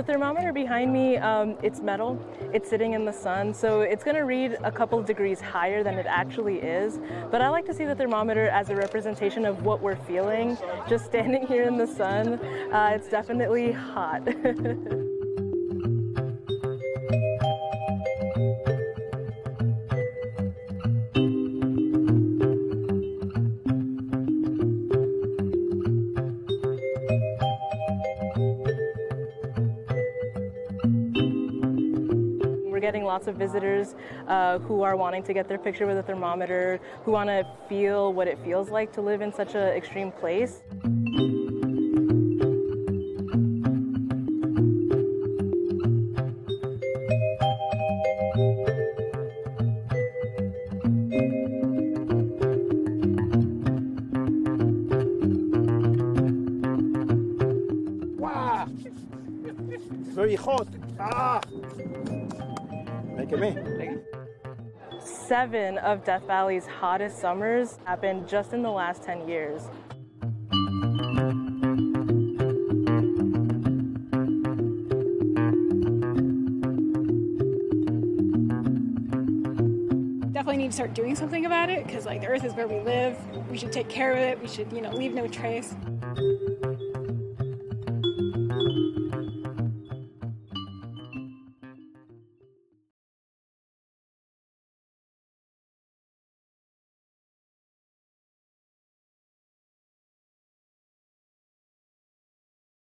the thermometer behind me, um, it's metal. It's sitting in the sun, so it's going to read a couple degrees higher than it actually is. But I like to see the thermometer as a representation of what we're feeling. Just standing here in the sun, uh, it's definitely hot. We're getting lots of visitors uh, who are wanting to get their picture with a thermometer, who want to feel what it feels like to live in such an extreme place. Very hot. Ah! Make me. Seven of Death Valley's hottest summers happened just in the last 10 years. definitely need to start doing something about it because like the earth is where we live we should take care of it we should you know leave no trace